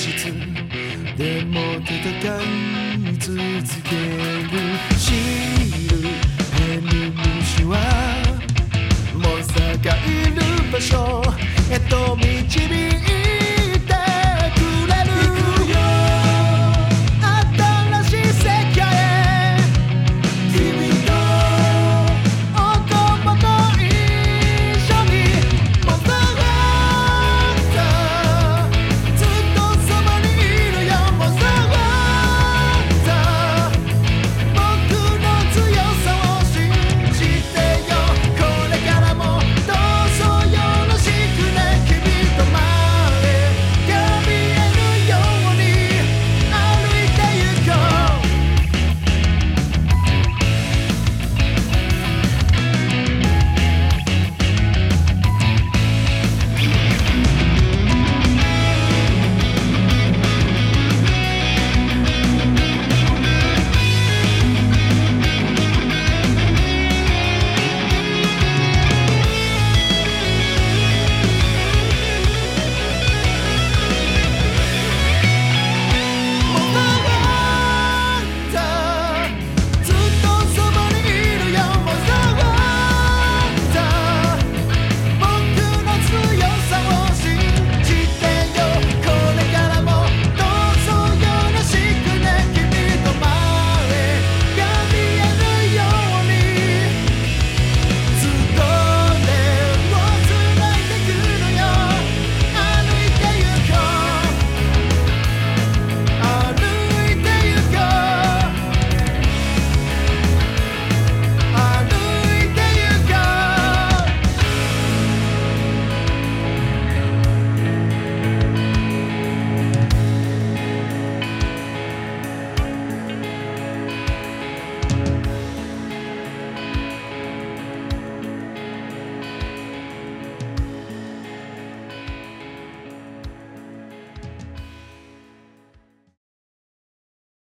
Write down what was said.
実でも戦い続け